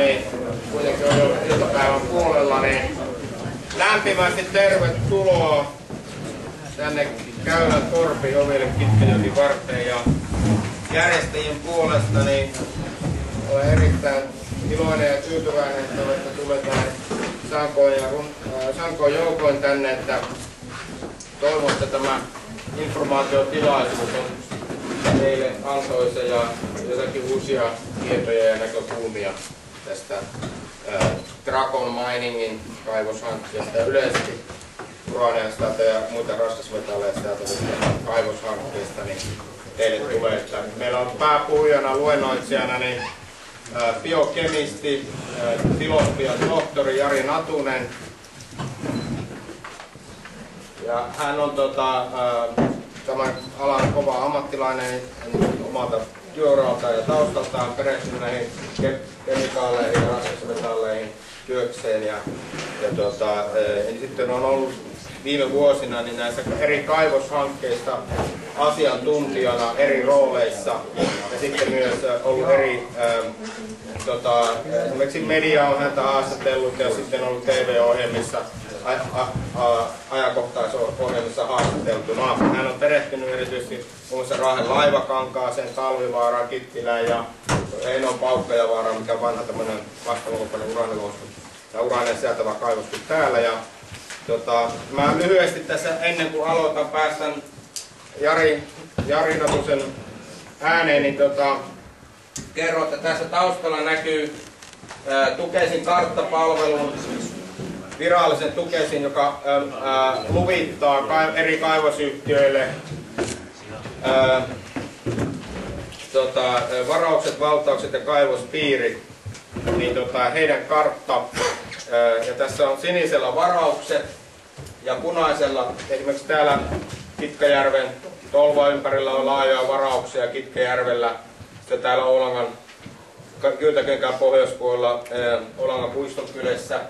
niin, kuitenkin on jo iltapäivän puolella, niin lämpimästi tervetuloa tänne Käylän Torpi oville Kitkajoki varteen ja järjestäjien puolesta niin olen erittäin iloinen ja tyytyväinen, että olette tulleet Sankoon, ja, äh, Sankoon joukoin tänne, että toivon, että tämä informaatiotilaisuus on teille antoisa ja jotakin uusia tietoja ja näkökulmia tästä Dragon Miningin kaivoshankkeesta ja yleisesti uraaneista ja muita raskasmetalleja kaivoshankkeesta, niin teille tulee. Että meillä on pääpuhujana luennoitsijana niin biokemisti, filosofian tohtori Jari Natunen. Ja hän on tota, tämän alan kova ammattilainen omalta työuralta ja taustaltaan perehtynyt näihin kemikaaleihin ja raskasmetalleihin työkseen. Ja, ja tota, ja sitten on ollut viime vuosina niin näissä eri kaivoshankkeista asiantuntijana eri rooleissa ja sitten myös ollut eri, ähm, tota, esimerkiksi media on häntä haastatellut ja sitten ollut TV-ohjelmissa ajankohtaisohjelmissa haastateltuna. Hän on perehtynyt erityisesti muun muassa Raahen laivakankaaseen, Talvivaaraan, Kittilään ja Einon Paukkajavaaraan, mikä on vanha tämmöinen vastaavakopainen uraanilouskun ja uraanin sieltävä kaivoskin täällä. Ja Tota, mä lyhyesti tässä ennen kuin aloitan päästän Jari, Jari Natusen ääneen, niin tota, kerron, että tässä taustalla näkyy ää, Tukesin karttapalvelun virallisen Tukesin, joka ää, luvittaa ka eri kaivosyhtiöille ää, tota, varaukset, valtaukset ja kaivospiirit, niin tota, heidän kartta ja tässä on sinisellä varaukset ja punaisella, esimerkiksi täällä Kitkajärven tolva ympärillä on laajoja varauksia Kitkajärvellä. Sitten täällä Oulangan Kyytäkenkään pohjoispuolella Oulangan puiston kylässä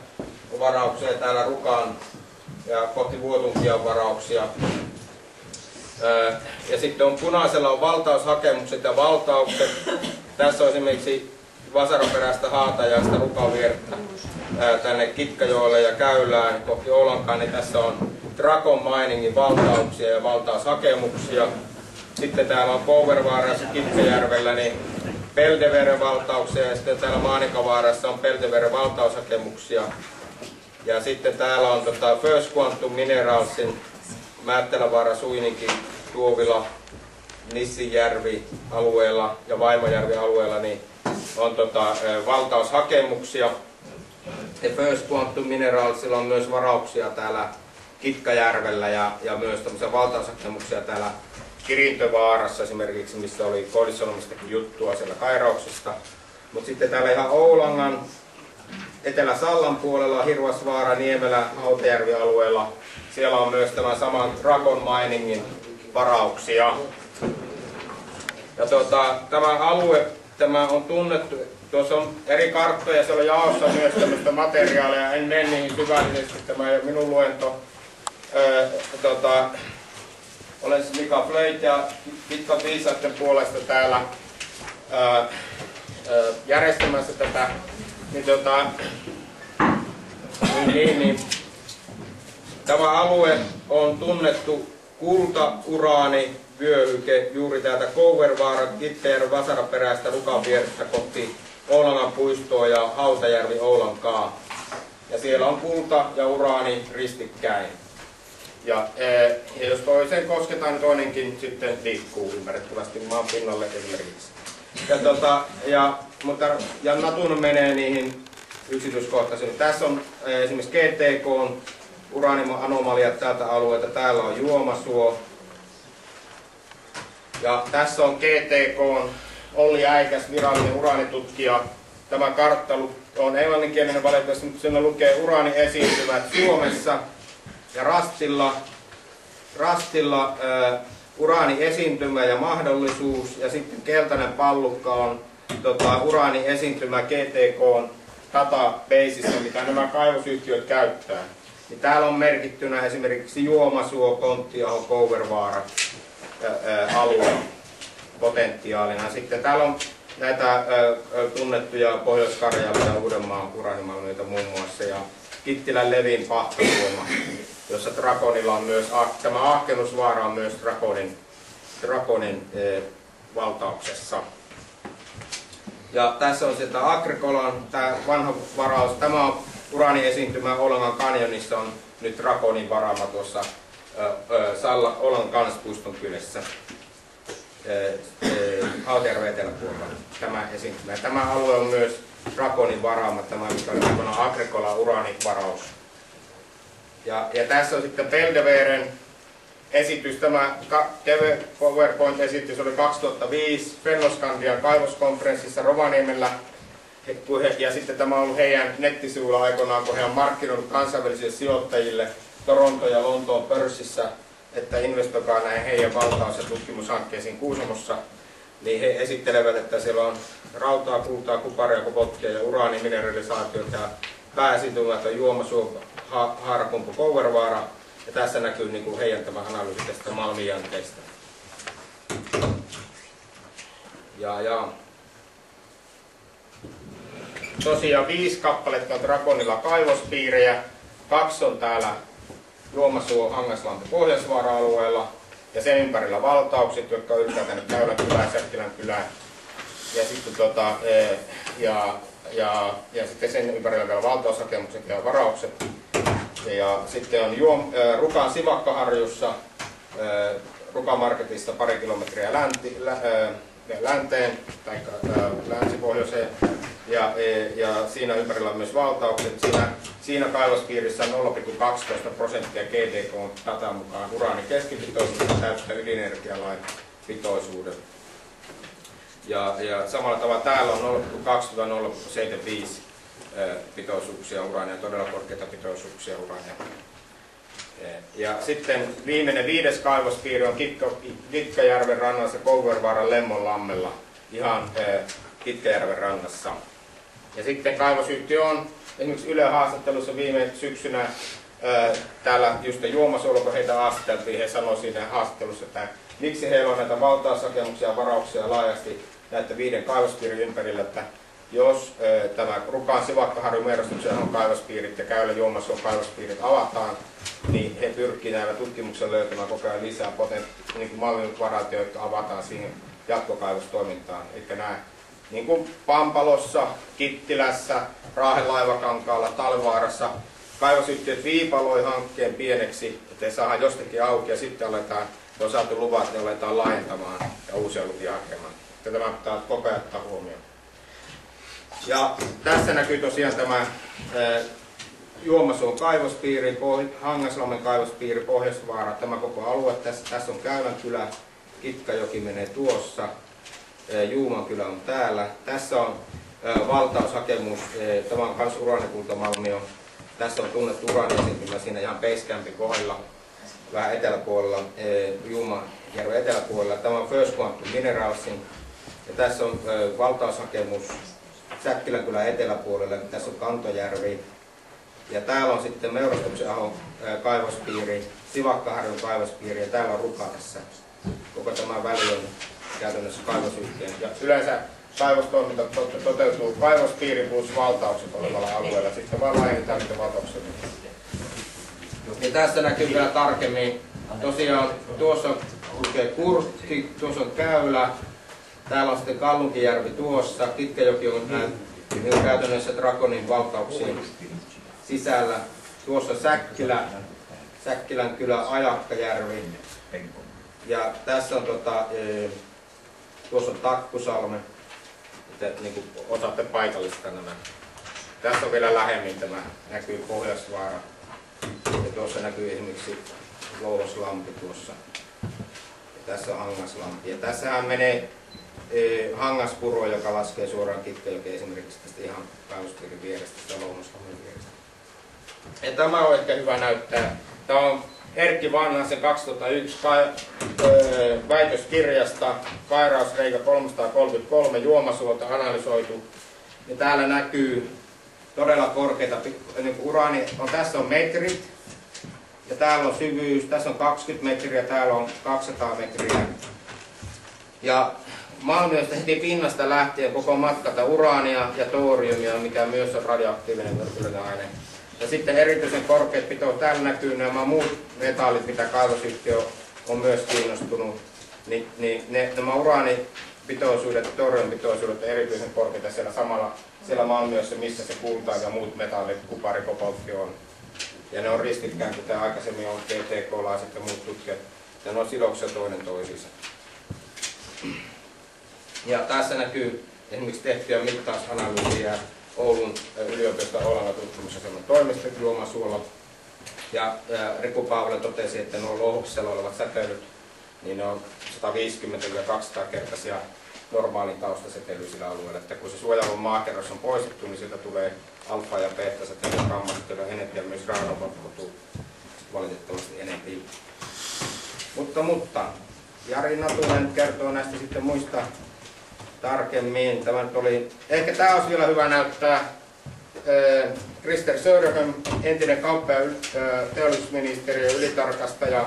on varauksia täällä Rukaan ja kohti Vuotunkia varauksia. Ja sitten on punaisella on valtaushakemukset ja valtaukset. Tässä on esimerkiksi vasaroperäistä haatajasta rukavirta tänne Kitkajoelle ja Käylään kohti Oulankaan, niin tässä on Dragon Miningin valtauksia ja valtaushakemuksia. Sitten täällä on Powervaarassa Kitkajärvellä niin Peldeveren valtauksia ja sitten täällä Maanikavaarassa on Peldeveren valtaushakemuksia. Ja sitten täällä on tota First Quantum Mineralsin Määttelävaara, Suininki, Tuovila, Nissijärvi alueella ja Vaimojärvi alueella niin on tota, valtaushakemuksia. Ja First Quantum Mineralsilla on myös varauksia täällä Kitkajärvellä ja, ja myös tämmöisiä valtaushakemuksia täällä Kirintövaarassa esimerkiksi, missä oli Koillissanomistakin juttua siellä kairauksista. Mutta sitten täällä ihan Oulangan, Etelä-Sallan puolella, Hirvasvaara, Niemelä, Hautajärvi alueella, siellä on myös tämän saman Dragon Miningin varauksia. Ja tuota, tämä alue tämä on tunnettu, tuossa on eri karttoja, siellä on jaossa myös tämmöistä materiaalia, en mene niihin syvällisesti, tämä ei ole minun luento. Öö, tota, olen siis Mika Flöit ja pitkän viisaiden puolesta täällä öö, järjestämässä tätä, niin, tota, niin, niin, niin, tämä alue on tunnettu kulta, uraani, vyöhyke juuri täältä Kouvervaara, Kitteer, Vasaraperäistä Rukanvierestä kohti Oulangan puistoa ja Hautajärvi Oulankaa. Ja siellä on kulta ja uraani ristikkäin. Ja, eh, ja jos toiseen kosketaan, niin toinenkin sitten liikkuu ymmärrettävästi maan pinnalle esimerkiksi. Ja, tota, ja, mutta, ja Natun menee niihin yksityiskohtaisiin. Tässä on eh, esimerkiksi GTK, uraanianomaliat tältä alueelta. Täällä on juomasuo, ja tässä on GTK, Olli Äikäs, virallinen uraanitutkija. Tämä kartta on englanninkielinen valitettavasti, mutta siinä lukee uraani esiintyvät Suomessa ja Rastilla, Rastilla äh, uraani esiintymä ja mahdollisuus ja sitten keltainen pallukka on tota, uraani esiintymä GTK databaseissa, mitä nämä kaivosyhtiöt käyttää. Niin täällä on merkittynä esimerkiksi Juomasuo, Konttiaho, Kouvervaara alue potentiaalina. Sitten täällä on näitä äh, tunnettuja Pohjois-Karjalan ja Uudenmaan uraanimalmeita muun muassa. Ja Kittilän Levin pahtosuoma, jossa Drakonilla on myös, tämä Ahkenusvaara on myös Drakonin, Drakonin äh, valtauksessa. Ja tässä on sitä Agrikolan, tämä vanha varaus. Tämä on uraani esiintymä Olangan kanjonissa on nyt Drakonin varaama tuossa Salla Olan kansallispuiston kylässä. Hautjärven eteläpuolella tämä esiintymä. Tämä alue on myös Drakonin varaama, tämä mikä on Agrikola uraanivaraus. Ja, ja tässä on sitten Peldeveren esitys, tämä PowerPoint-esitys oli 2005 Fennoskandian kaivoskonferenssissa Rovaniemellä. Ja sitten tämä on ollut heidän nettisivuilla aikoinaan, kun he on markkinoinut kansainvälisille sijoittajille Toronto ja Lontoon pörssissä, että investoikaa näihin heidän valtaus- ja tutkimushankkeisiin Kuusamossa. Niin he esittelevät, että siellä on rautaa, kultaa, kuparia, kobottia ja uraanimineralisaatiota ja pääesiintymät on juomasuo, ha- haarakumpu, Kouvervaara, ja tässä näkyy niin kuin heidän tämä analyysi tästä malmijänteestä. Ja, ja tosiaan viisi kappaletta on Dragonilla kaivospiirejä, kaksi on täällä Juomasuo, Angaslampi, Pohjoisvaara-alueella ja sen ympärillä valtaukset, jotka yrittävät tänne Käylän kylään, Säkkilän kylään. Ja sitten, tota, e, ja, ja, ja sitten sen ympärillä vielä valtaushakemukset ja varaukset. Ja sitten on Juom, Rukan Sivakkaharjussa, Rukamarketista pari kilometriä länti, lä, länteen tai länsipohjoiseen. Ja, e, ja siinä ympärillä on myös valtaukset. Siinä, siinä kaivospiirissä on 0,12 prosenttia GDK on datan mukaan uraanin keskipitoisuus täyttää ydinenergialain pitoisuuden. Ja, ja samalla tavalla täällä on 0,2-0,75 pitoisuuksia uraania, todella korkeita pitoisuuksia uraania. Ja sitten viimeinen viides kaivospiiri on Kitko, Kitkajärven rannassa Kouvervaaran Lemmonlammella, ihan Kitkajärven rannassa. Ja sitten kaivosyhtiö on esimerkiksi Yle haastattelussa viime syksynä täällä just juomasuolla, kun heitä haastateltiin, he sanoivat siinä haastattelussa, että miksi heillä on näitä valtaushakemuksia ja varauksia laajasti näiden viiden kaivospiirin ympärillä, että jos ö, tämä Rukaan Sivakkaharjun merkityksen on kaivospiirit ja Käylä Juomassa kaivospiirit avataan, niin he pyrkivät näillä tutkimuksilla löytämään koko ajan lisää potent- niin malmivarat, jotka avataan siihen jatkokaivostoimintaan. Eli nämä niin kuin Pampalossa, Kittilässä, Raahen laivakankaalla, Talvaarassa, kaivosyhtiöt viipaloi hankkeen pieneksi, ettei saada jostakin auki ja sitten aletaan, kun on saatu luvat, niin aletaan laajentamaan ja uusia lupia hakemaan. Tämä pitää koko ajan ottaa huomioon. Ja tässä näkyy tosiaan tämä Juomasuon kaivospiiri, Hangaslammen kaivospiiri, Pohjoisvaara, tämä koko alue. Tässä, tässä on Käyvänkylä, Kitkajoki menee tuossa, Juumankylä on täällä. Tässä on valtaushakemus, tämä on myös uraanikultamalmio. Tässä on tunnettu uraaniesiintymä siinä ihan Basecampin kohdalla, vähän eteläpuolella, Juumajärven eteläpuolella. Tämä on First Quantum Mineralsin. Ja tässä on valtaushakemus Säkkilän kylän eteläpuolelle, tässä on Kantojärvi. Ja täällä on sitten Meurastuksen ahon kaivospiiri, Sivakkaharjun kaivospiiri ja täällä on Ruka tässä. Koko tämä väli on käytännössä kaivosyhtiön. Ja yleensä kaivostoiminta toteutuu kaivospiiri plus valtaukset olevalla alueella. Sitten vaan laajennetaan niitä valtauksia. Ja tässä näkyy vielä tarkemmin. Tosiaan tuossa lukee kurtti, tuossa on käylä, Täällä on sitten Kallunkijärvi tuossa, Kitkäjoki on niin käytännössä Dragonin valtauksien sisällä. Tuossa Säkkilä, Säkkilän kylä Ajakkajärvi. Ja tässä on tota, e, tuossa on Takkusalme, että niin kuin osaatte paikallista nämä. Tässä on vielä lähemmin tämä, näkyy Pohjoisvaara. Ja tuossa näkyy esimerkiksi Louhoslampi tuossa. Ja tässä on Hangaslampi. Ja tässähän menee hangaspuro, joka laskee suoraan Kitkajokeen esimerkiksi tästä ihan kaivospiirin vierestä, tästä vierestä. Ja tämä on ehkä hyvä näyttää. Tämä on Erkki Vanhasen 2001 kai, öö, väitöskirjasta Kairausreikä 333 juomasuota analysoitu. Ja täällä näkyy todella korkeita, niin uraani on, tässä on metrit, ja täällä on syvyys, tässä on 20 metriä, täällä on 200 metriä. Ja Malmiosta heti pinnasta lähtien koko matkata uraania ja toriumia, mikä myös on radioaktiivinen myrkyllinen aine. Ja sitten erityisen korkeat pito täällä näkyy nämä muut metallit, mitä kaivosyhtiö on myös kiinnostunut. Niin, niin ne, nämä uraanipitoisuudet toriumpitoisuudet on erityisen korkeita siellä samalla siellä Malmiossa, missä se kulta ja muut metallit, kupari, koboltti on. Ja ne on ristikkäin, kuten aikaisemmin on GTK-laiset ja muut tutkijat. Ja ne on sidoksia toinen toisiinsa. Ja tässä näkyy esimerkiksi tehtyjä mittausanalyysiä Oulun yliopiston Oulangan tutkimusaseman toimesta juomasuolla. Ja Riku Paavola totesi, että nuo louhoksella olevat säteilyt, niin ne on 150-200 kertaisia normaalin taustasetely sillä alueella. Että kun se suojelun maakerros on poistettu, niin sieltä tulee alfa- ja beta-säteily ja gamma-säteily enemmän ja myös raadon valitettavasti enemmän. Mutta, mutta Jari Natunen kertoo näistä sitten muista tarkemmin. Tämä oli, ehkä tämä olisi vielä hyvä näyttää. Krister Söderholm, entinen kauppa- ja teollisuusministeriön ylitarkastaja,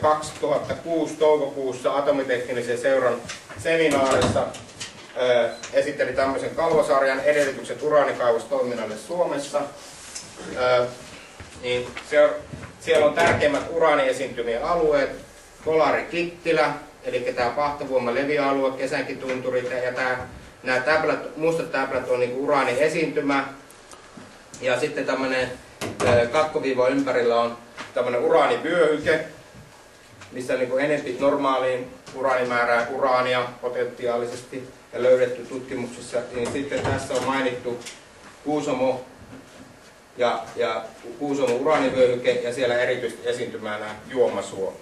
2006 toukokuussa atomiteknisen seuran seminaarissa esitteli tämmöisen kalvosarjan edellytykset uraanikaivostoiminnalle Suomessa. Niin siellä on tärkeimmät uraaniesiintymien alueet, Kolari Kittilä, eli tämä Pahtovuoma levialue, Kesänkin tunturit ja tämä, nämä tablet, mustat tablet on niin uraani esiintymä. Ja sitten tämmöinen katkoviiva ympärillä on tämmöinen uraanivyöhyke, missä niin enempi normaaliin uraanimäärää uraania potentiaalisesti ja löydetty tutkimuksissa, niin sitten tässä on mainittu Kuusomo ja, ja Kuusomo uraanivyöhyke ja siellä erityisesti esiintymään juomasuo.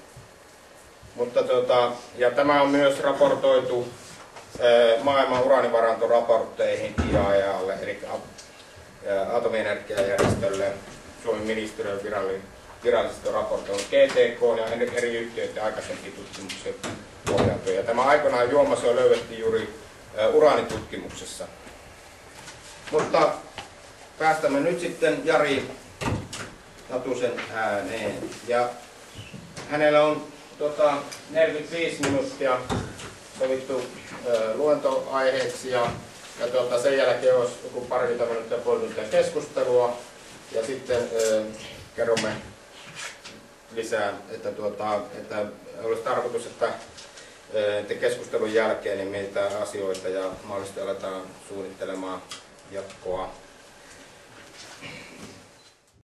Mutta tota, ja tämä on myös raportoitu maailman uraanivarantoraportteihin IAEAlle, eli atomienergiajärjestölle, Suomen ministeriön virallinen virallisesti on raportoinut GTK ja eri yhtiöiden aikaisempiin tutkimuksiin pohjautuen. Ja tämä aikanaan juomasua löydettiin juuri uraanitutkimuksessa. Mutta päästämme nyt sitten Jari Natusen ääneen. Ja hänellä on tota, 45 minuuttia sovittu luentoaiheeksi ja, ja tota, sen jälkeen olisi joku parikymmentä minuuttia puoli tuntia keskustelua ja sitten ö, kerromme lisää, että, tuota, että olisi tarkoitus, että, että keskustelun jälkeen niin mietitään asioita ja mahdollisesti aletaan suunnittelemaan jatkoa